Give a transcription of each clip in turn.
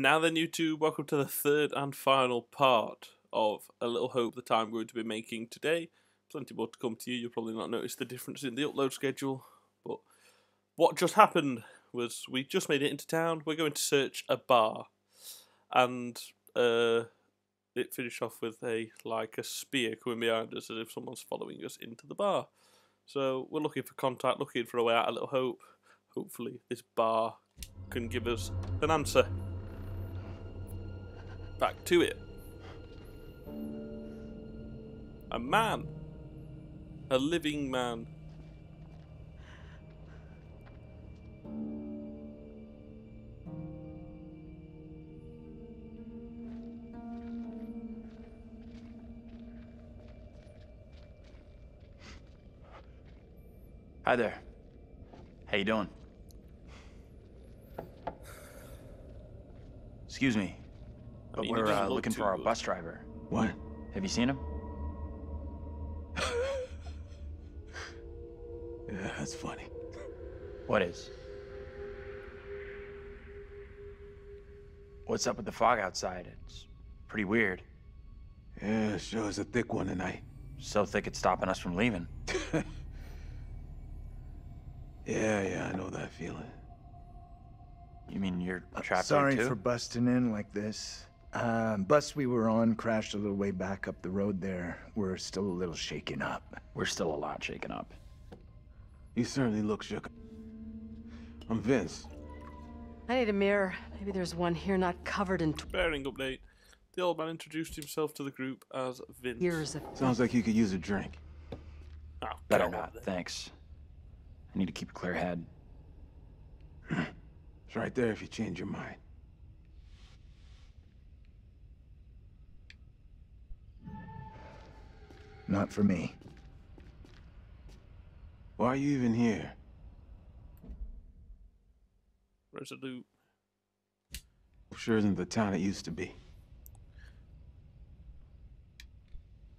Now then, YouTube, welcome to the third and final part of A Little Hope that I'm going to be making today. Plenty more to come to you. You'll probably not notice the difference in the upload schedule. But what just happened was we just made it into town. We're going to search a bar. And uh, it finished off with a like a spear coming behind us as if someone's following us into the bar. So we're looking for contact, looking for a way out, a little hope. Hopefully this bar can give us an answer. Back to it. A man. A living man. Hi there. How you doing? Excuse me, but mean, we're uh, looking for our good. bus driver. What? Have you seen him? Yeah, that's funny. What is? What's up with the fog outside? It's pretty weird. Yeah, sure is a thick one tonight. So thick it's stopping us from leaving. Yeah, yeah, I know that feeling. You mean you're trapped Sorry there too? for busting in like this. Uh, bus we were on crashed a little way back up the road there. We're still a little shaken up. We're still a lot shaken up. You certainly look shook. I'm Vince. I need a mirror. Maybe there's one here not covered in Bearing update. The old man introduced himself to the group as Vince. years of. Sounds like you could use a drink. Oh, Better not, then. thanks. I need to keep a clear head. It's right there if you change your mind. Not for me. Why are you even here? Resolute. Sure isn't the town it used to be.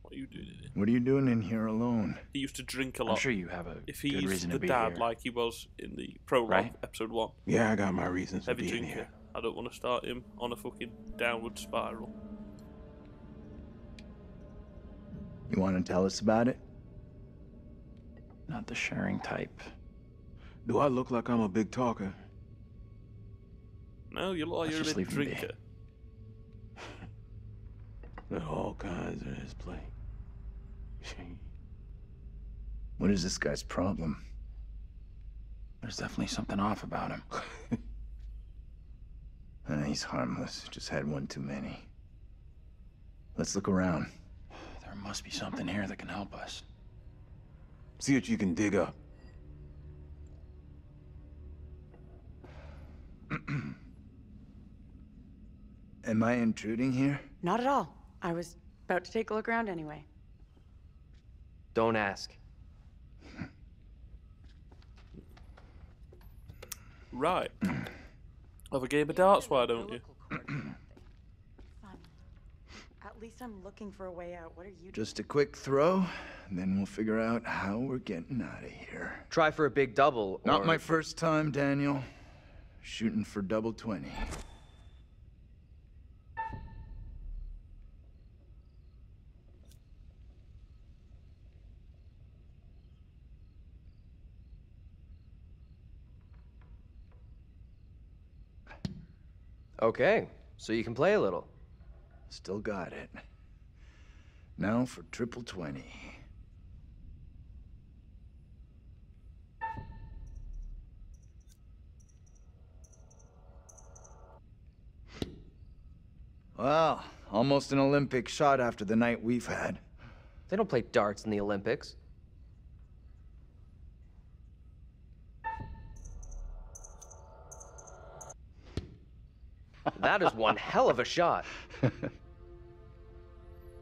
What are you doing in it? What are you doing in here alone? He used to drink a I'm lot. sure you have a if good he's reason the to be dad here. like he was in the prologue, Right? episode one, Yeah, I got my reasons for heavy being drinker. here. I don't want to start him on a fucking downward spiral. You want to tell us about it? Not the sharing type. Do I look like I'm a big talker? No, you look like Let's you're a just big leave him be. drinker. There are all kinds in this place. What is this guy's problem? There's definitely something off about him. Uh, he's harmless. Just had one too many. Let's look around. There must be something here that can help us. See what you can dig up. Am I intruding here? Not at all. I was about to take a look around anyway. Don't ask. Right. Have a game of darts, why don't you? At least I'm looking for a way out. What are you doing? Just a quick throw, and then we'll figure out how we're getting out of here. Try for a big double. Not or- my first time, Daniel. Shooting for double 20. Okay, so you can play a little. Still got it. Now for triple 20. Well, almost an Olympic shot after the night we've had. They don't play darts in the Olympics. That is one hell of a shot.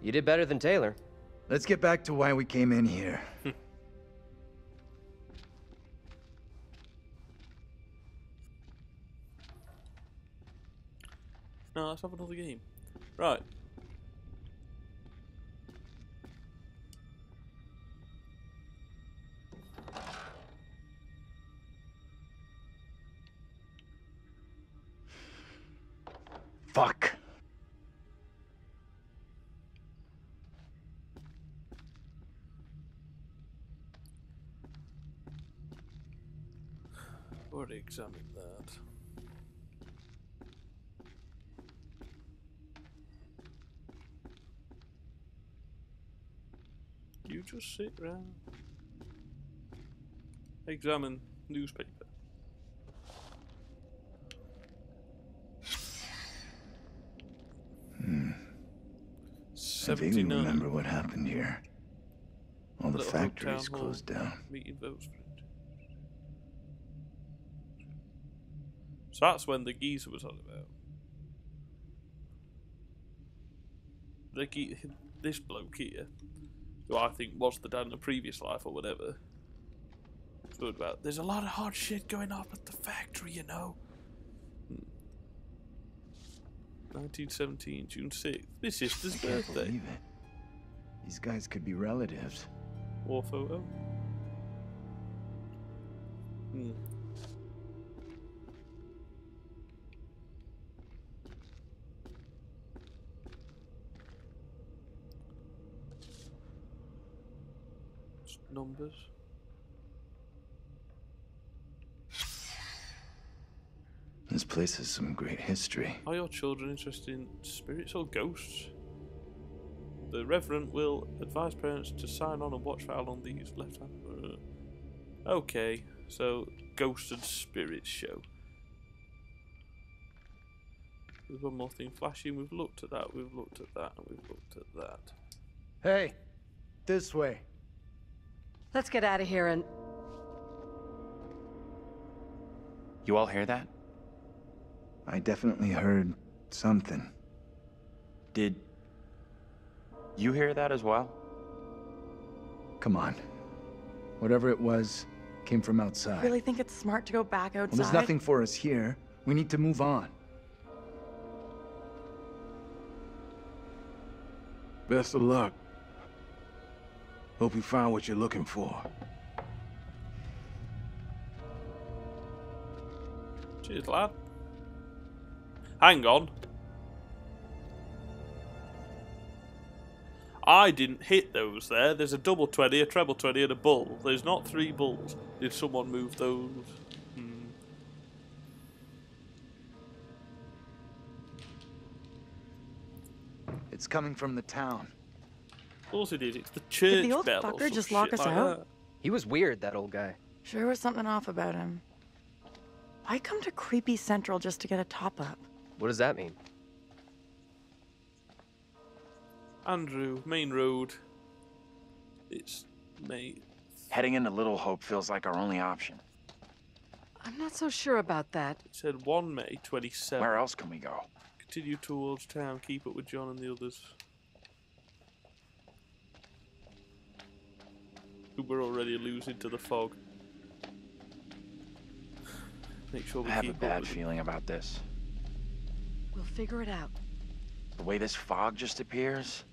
You did better than Taylor. Let's get back to why we came in here. No, let's have another game. Right. Examined that. You just sit round. Examine newspaper. Hmm. I vaguely 79. remember what happened here. All the Little factories closed down. Meeting votes for it. So that's when the geezer was on about. The ge- this bloke here, who I think was the dad in the previous life or whatever, stood about. There's a lot of hard shit going on at the factory, you know. Hmm. 1917, June 6th. My sister's birthday. believe it. These guys could be relatives. War photo. Hmm. Numbers. This place has some great history. Are your children interested in spirits or ghosts? The Reverend will advise parents to sign on and watch for how long these left hand. Uh, okay, so ghost and spirits show. There's one more thing flashing. We've looked at that. We've looked at that, and we've looked at that. Hey, this way. Let's get out of here and. You all hear that? I definitely heard something. Did you hear that as well? Come on. Whatever it was, came from outside. I Really think it's smart to go back Well, outside? there's nothing for us here. We need to move on. Best of luck. Hope you found what you're looking for. Cheers, lad. Hang on. I didn't hit those there. There's a double 20, a treble 20, and a bull. There's not three bulls. Did someone move those? Hmm. It's coming from the town. Of course it is. It's the church Did the old bell fucker just lock us like out? that. He was weird, that old guy. Sure was something off about him. Why come to Creepy Central just to get a top up? What does that mean? Andrew, main road. It's May. Heading into Little Hope feels like our only option. I'm not so sure about that. It said 1 May 27. Where else can we go? Continue towards town. Keep up with John and the others. Who were already losing to the fog. Make sure we I have a keep up bad with feeling about this. We'll figure it out. The way this fog just appears,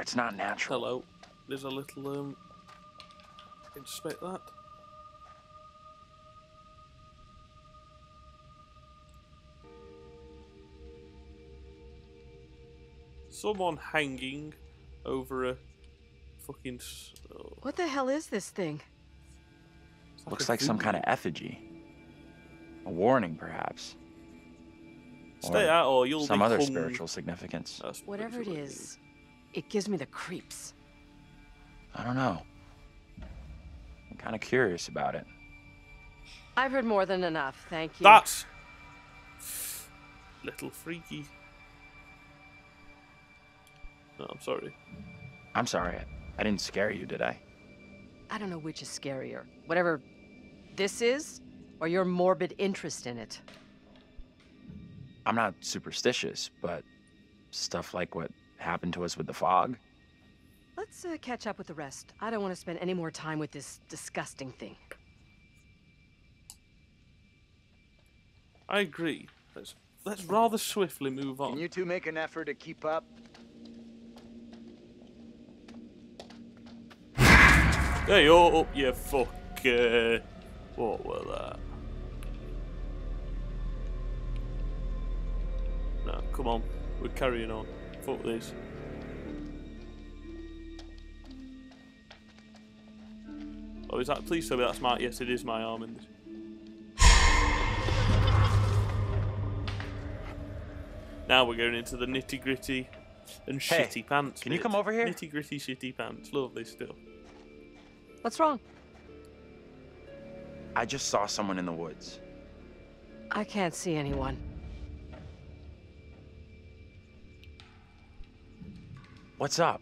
it's not natural. Hello. There's a little um. Inspect that. Someone hanging over a fucking. s- oh, What the hell is this thing? it's Looks like some kind of effigy. A warning, perhaps. Stay or out, or you'll Some be other hung. spiritual significance. That's Whatever it is, spiritual, it gives me the creeps. I don't know. I'm kind of curious about it. I've heard more than enough, thank you. That's little freaky. No, I'm sorry. I'm sorry. I didn't scare you, did I? I don't know which is scarier. Whatever this is, or your morbid interest in it. I'm not superstitious, but stuff like what happened to us with the fog, Let's uh, catch up with the rest. I don't want to spend any more time with this disgusting thing. I agree. Let's let's rather swiftly move on. Can you two make an effort to keep up? Hey, oh, up, you fucker. Uh, what were that? Right, come on. We're carrying on. Fuck this. Oh, is that? Please tell me that's my. Yes, it is my arm in this. Now we're going into the nitty gritty and Hey, shitty pants. can you come over here? Nitty gritty shitty pants. Lovely stuff. What's wrong? I just saw someone in the woods. I can't see anyone. What's up?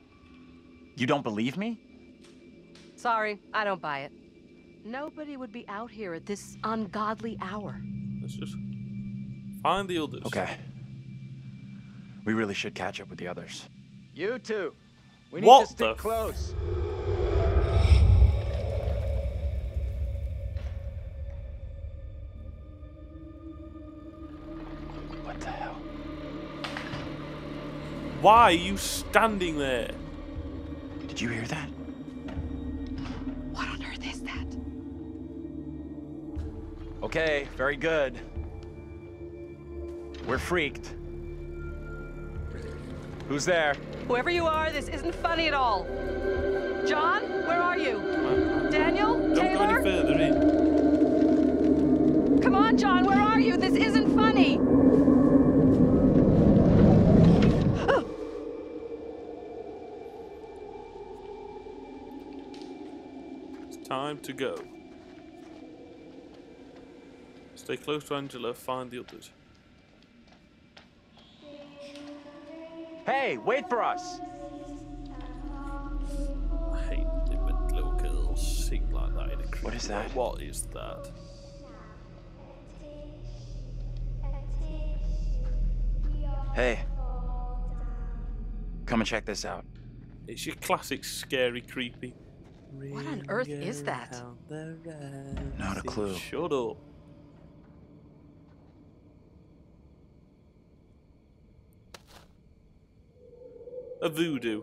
You don't believe me? Sorry, I don't buy it. Nobody would be out here at this ungodly hour. Let's just find the others. Okay. We really should catch up with the others. You two. We need What to stick close. Why are you standing there? Did you hear that? What on earth is that? Okay, very good. We're freaked. Who's there? Whoever you are, this isn't funny at all. John, where are you? Daniel? Don't go any further in. Come on, John, where are you? This isn't funny. It's time to go. Stay close to Angela, find the others. Hey, wait for us! I hate it when little girls sing like that in a creepy What is that? What is that? Hey. Come and check this out. It's your classic scary, creepy. What on earth is that? Not a clue. Shut up. A voodoo.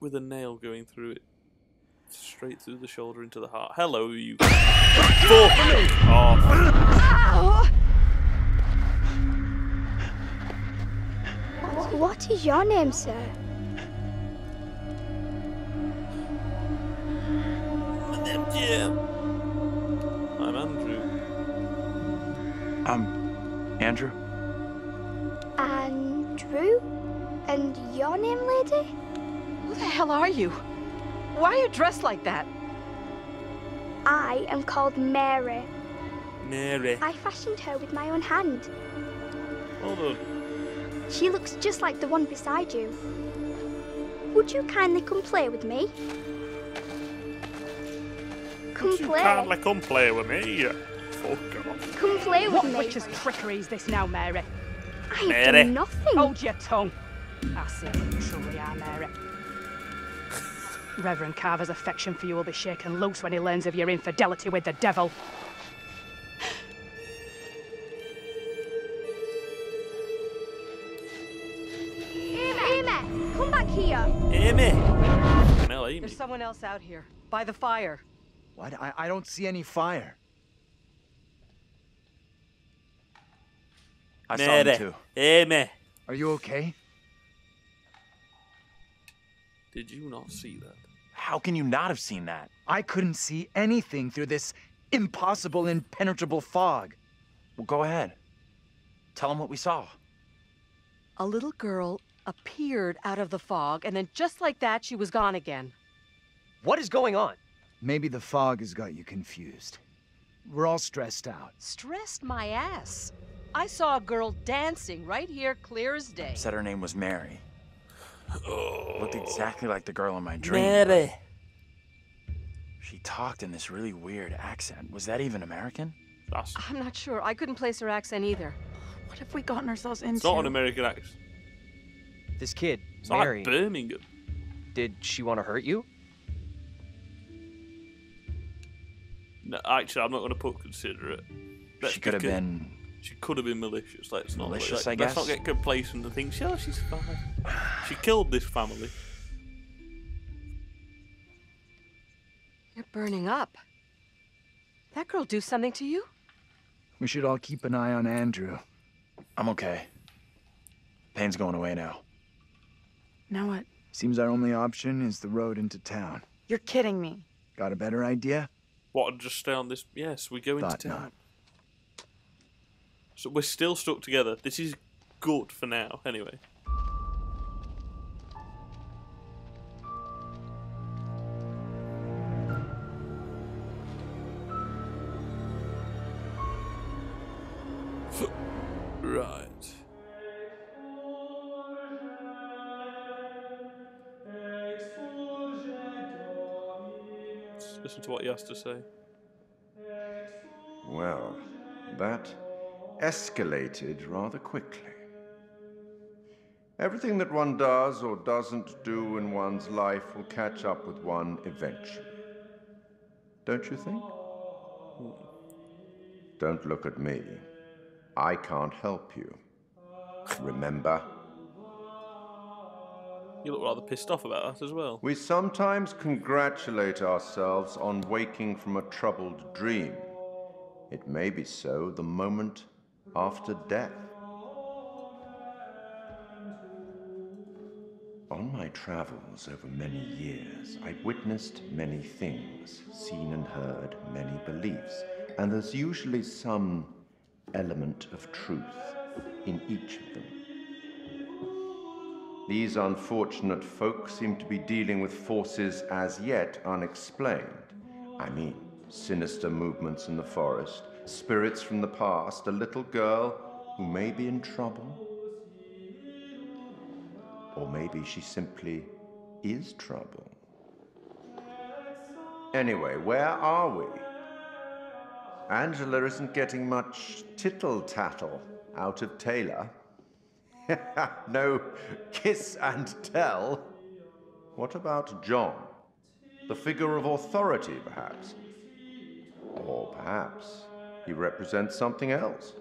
With a nail going through it. Straight through the shoulder into the heart. Hello, you. Fuck oh. off. What is your name, sir? Jim. I'm Andrew. Um, Andrew? Andrew? And your name, lady? Who the hell are you? Why are you dressed like that? I am called Mary. Mary. I fashioned her with my own hand. Hold on. She looks just like the one beside you. Would you kindly come play with me? Come You play. can't come play with me. Oh, Fuck off. Come play with What me. witch's trickery is this now, Mary? I have Mary. done nothing. Hold your tongue. I see what you truly are, Mary. Reverend Carver's affection for you will be shaken loose when he learns of your infidelity with the devil. Else out here, by the fire. What? I, I don't see any fire. I saw Mary. him too. Amy. Are you okay? Did you not see that? How can you not have seen that? I couldn't see anything through this impossible, impenetrable fog. Well, go ahead. Tell him what we saw. A little girl appeared out of the fog, and then just like that, she was gone again. What is going on? Maybe the fog has got you confused. We're all stressed out. Stressed my ass. I saw a girl dancing right here, clear as day. Said her name was Mary. Looked oh. exactly like the girl in my dream. Mary. She talked in this really weird accent. Was that even American? That's I'm not sure. I couldn't place her accent either. What have we gotten ourselves into? it's not an American accent. This kid, It's Mary, like Birmingham. did she want to hurt you? No, actually, I'm not going to put consider it. Let's she could have been. She could have been malicious. Let's not. Malicious, let, I Let's not get complacent and think, "Oh, she's fine." She killed this family. You're burning up. that girl do something to you? We should all keep an eye on Andrew. I'm okay. Pain's going away now. Now what? Seems our only option is the road into town. You're kidding me. Got a better idea? What, just stay on this? Yes, we go into town. not. So we're still stuck together. This is good for now, anyway. Has to say. Well, that escalated rather quickly. Everything that one does or doesn't do in one's life will catch up with one eventually. Don't you think? Don't look at me. I can't help you. Remember? You look rather pissed off about that as well. We sometimes congratulate ourselves on waking from a troubled dream. It may be so the moment after death. On my travels over many years, I've witnessed many things, seen and heard many beliefs, and there's usually some element of truth in each of them. These unfortunate folk seem to be dealing with forces as yet unexplained. I mean, sinister movements in the forest, spirits from the past, a little girl who may be in trouble. Or maybe she simply is trouble. Anyway, where are we? Angela isn't getting much tittle tattle out of Taylor. no kiss and tell. What about John? The figure of authority, perhaps? Or perhaps he represents something else.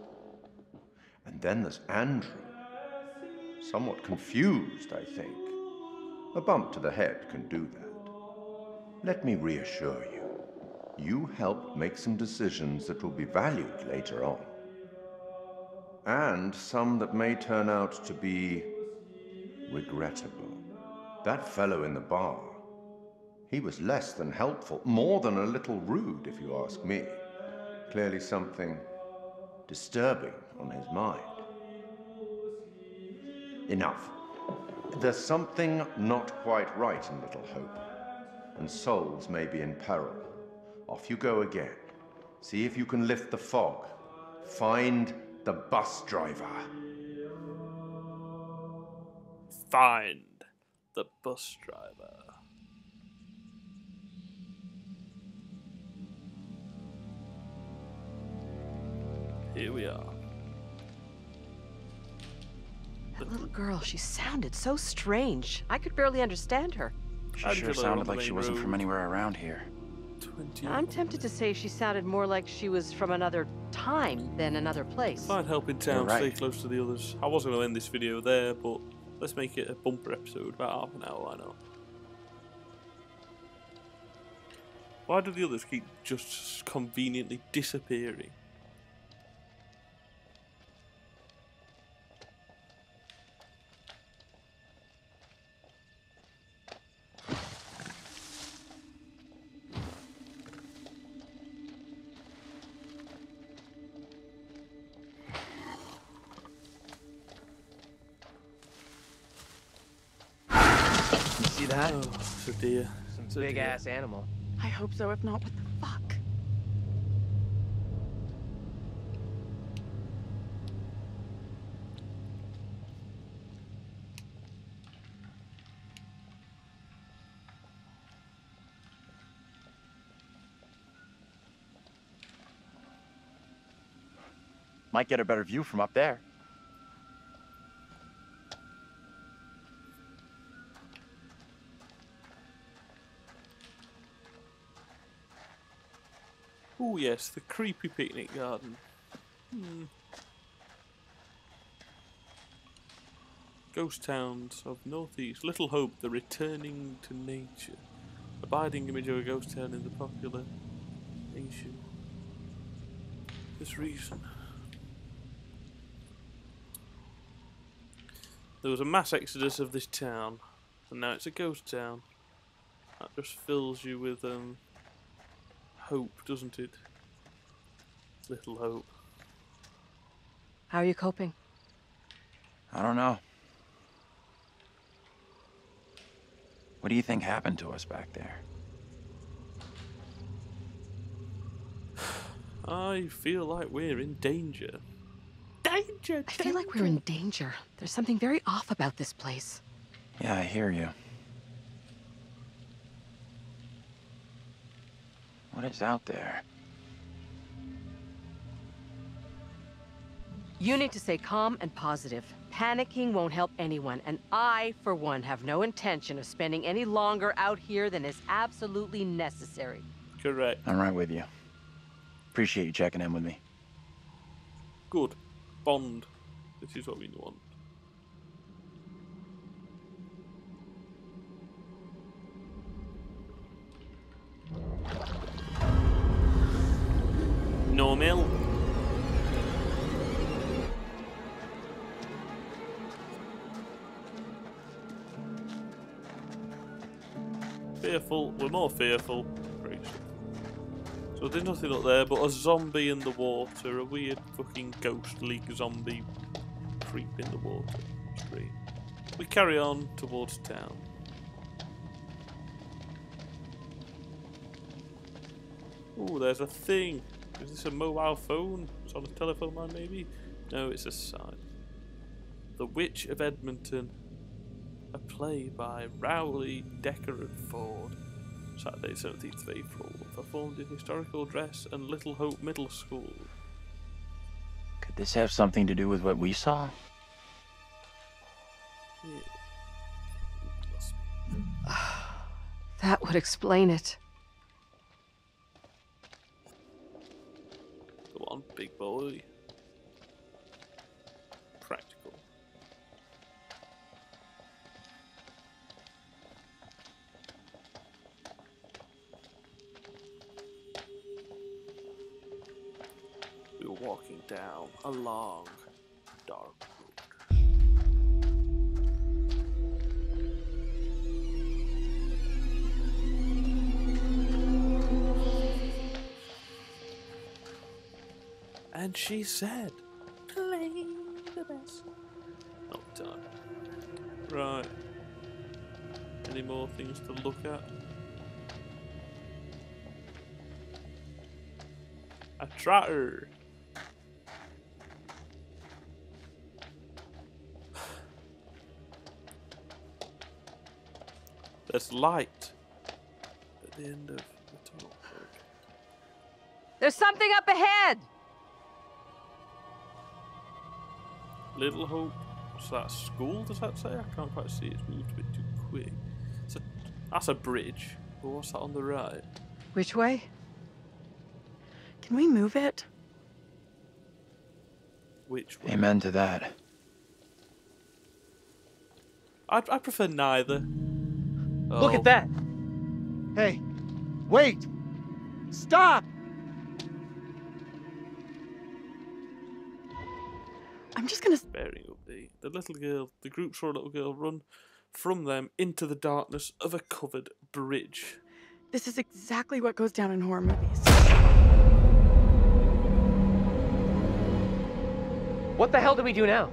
And then there's Andrew. Somewhat confused, I think. A bump to the head can do that. Let me reassure you. You helped make some decisions that will be valued later on. And some that may turn out to be regrettable. That fellow in the bar, he was less than helpful, more than a little rude, if you ask me. Clearly something disturbing on his mind. Enough. There's something not quite right in Little Hope, and souls may be in peril. Off you go again. See if you can lift the fog. Find the bus driver. Find the bus driver. Here we are. That little girl, she sounded so strange. I could barely understand her. She Angela sure sounded like she wasn't from anywhere around here. I'm tempted to say she sounded more like she was from another time than another place. Find help in town, You're stay close to the others. I wasn't going to end this video there, but let's make it a bumper episode, about half an hour, why not? Why do the others keep just conveniently disappearing? Deer. It's a big deer. ass animal. I hope so. If not, what the fuck? Might get a better view from up there. Oh yes, the creepy picnic garden. Hmm. Ghost towns of northeast. Little Hope, the returning to nature. Abiding image of a ghost town in the popular nation. This reason. There was a mass exodus of this town, and now it's a ghost town. That just fills you with um, hope, doesn't it? Little hope. How are you coping? I don't know. What do you think happened to us back there? I feel like we're in danger. Danger! I feel like we're in danger. There's something very off about this place. Yeah, I hear you. What is out there? You need to stay calm and positive. Panicking won't help anyone, and I, for one, have no intention of spending any longer out here than is absolutely necessary. Correct. I'm right with you. Appreciate you checking in with me. Good. Bond. This is what we want. No mill. Fearful. We're more fearful. So there's nothing up there but a zombie in the water, a weird fucking ghostly zombie creep in the water. It's great. We carry on towards town. Oh, there's a thing. Is this a mobile phone? It's on a telephone line, maybe? No, it's a sign. The Witch of Edmonton. A play by Rowley, Dekker and Ford. Saturday, 17th of April. Performed in historical dress and Little Hope Middle School. Could this have something to do with what we saw? Yeah. That would explain it. Big boy. Practical. We were walking down a long, dark she said, play the best. Not time. Right. Any more things to look at? A trotter. There's light at the end of the tunnel. There's something up ahead! Little Hope. What's that? School? Does that say? I can't quite see. It's moved a bit too quick. It's a, that's a bridge. But what's that on the right? Which way? Can we move it? Which way? Amen to that. I I prefer neither. Look Oh, at that! Hey, wait! Stop! I'm just gonna. Bearing update. The little girl, the group saw a little girl run from them into the darkness of a covered bridge. This is exactly what goes down in horror movies. What the hell do we do now?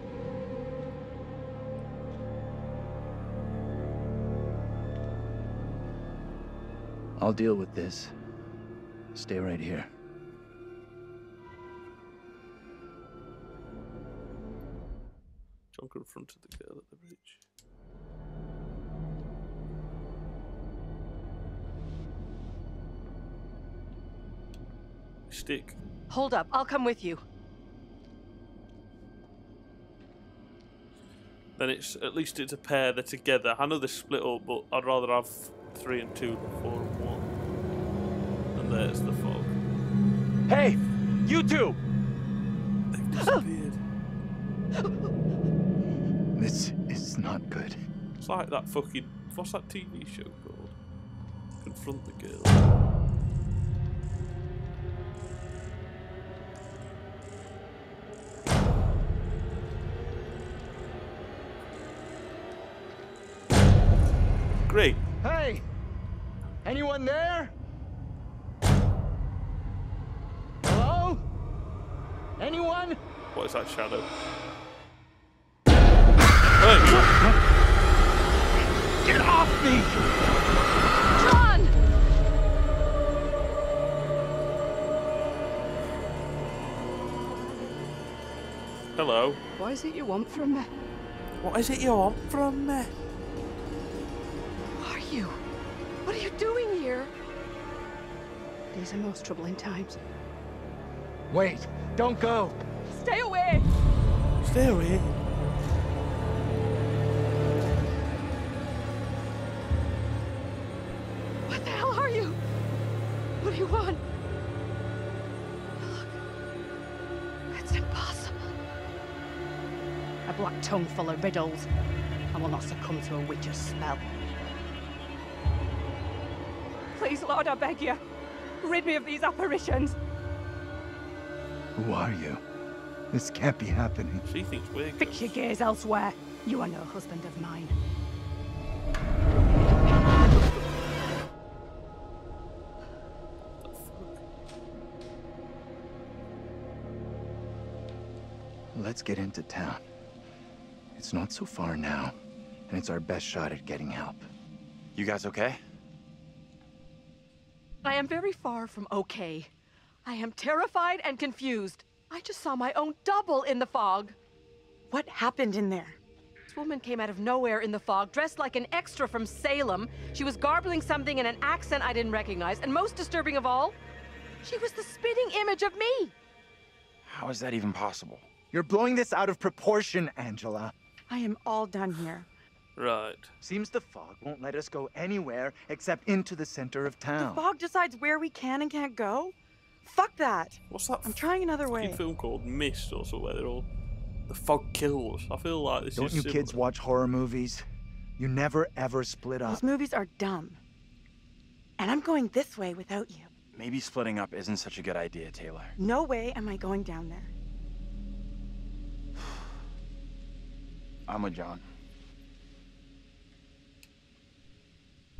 I'll deal with this. Stay right here. Confronted the girl at the bridge. Stick. Hold up, I'll come with you. Then it's at least it's a pair. They're together. I know they're split up, but I'd rather have three and two than four and one. And there's the fog. Hey! You two! not good. It's like that fucking. What's that TV show called? Confront the girl. Great. Hey! Anyone there? Hello? Anyone? What is that shadow? Me! John! Hello. What is it you want from me? What is it you want from me? Who are you? What are you doing here? These are most troubling times. Wait, don't go. Stay away! Stay away. Black full of riddles. I will not succumb to a witch's spell. Please, Lord, I beg you. Rid me of these apparitions. Who are you? This can't be happening. She thinks we're Fix your gaze elsewhere. You are no husband of mine. Let's get into town. It's not so far now, and it's our best shot at getting help. You guys okay? I am very far from okay. I am terrified and confused. I just saw my own double in the fog. What happened in there? This woman came out of nowhere in the fog, dressed like an extra from Salem. She was garbling something in an accent I didn't recognize, and most disturbing of all, she was the spitting image of me. How is that even possible? You're blowing this out of proportion, Angela. I am all done here. Right. Seems the fog won't let us go anywhere except into the center of town. The fog decides where we can and can't go? Fuck that. What's that I'm trying another fucking way. film called Mist or something where they're all the fog kills. I feel like this Don't is you similar. kids watch horror movies? You never ever split up. Those movies are dumb. And I'm going this way without you. Maybe splitting up isn't such a good idea, Taylor. No way am I going down there. I'm with John.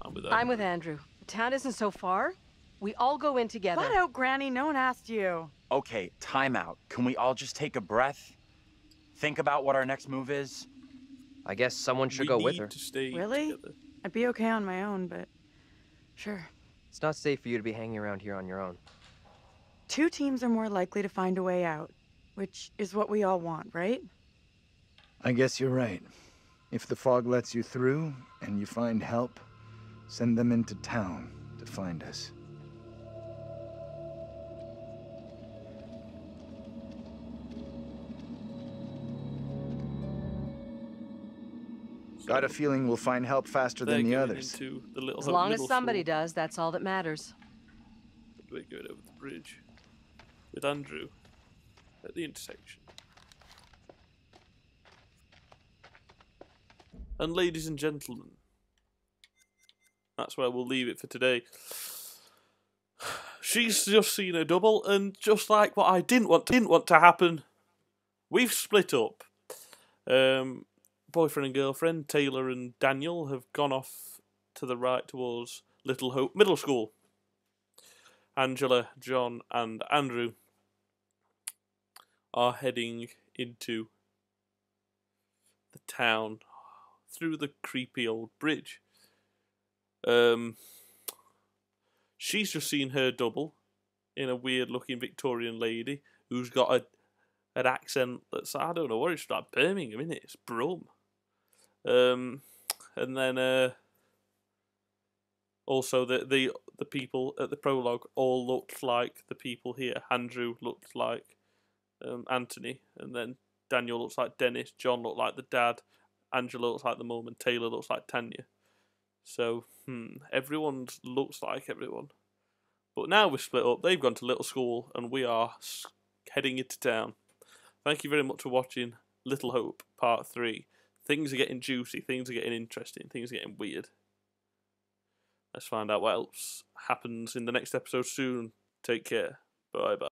I'm with I'm with Andrew. The town isn't so far. We all go in together. Flat out, oh, Granny. No one asked you. Okay, time out. Can we all just take a breath? Think about what our next move is? I guess someone should We go with need her. to stay Really? together. I'd be okay on my own, but sure. It's not safe for you to be hanging around here on your own. Two teams are more likely to find a way out, which is what we all want, right? I guess you're right. If the fog lets you through and you find help, send them into town to find us. Got a feeling we'll find help faster than the going others. into the little As long as somebody School. does, that's all that matters. We're going over the bridge with Andrew at the intersection. And ladies and gentlemen, that's where we'll leave it for today. She's just seen a double, and just like what I didn't want didn't want to happen, we've split up. Um, boyfriend and girlfriend Taylor and Daniel have gone off to the right towards Little Hope Middle School. Angela, John, and Andrew are heading into the town through the creepy old bridge. Um, she's just seen her double in a weird looking Victorian lady who's got a an accent that's I don't know where it's like Birmingham, isn't it? It's Brum. Um, and then uh, also the the the people at the prologue all looked like the people here. Andrew looked like um, Anthony, and then Daniel looks like Dennis. John looked like the dad. Angela looks like the mum, and Taylor looks like Tanya. So, hmm, everyone looks like everyone. But now we're split up. They've gone to little school, and we are heading into town. Thank you very much for watching Little Hope Part 3. Things are getting juicy, things are getting interesting, things are getting weird. Let's find out what else happens in the next episode soon. Take care. Bye bye.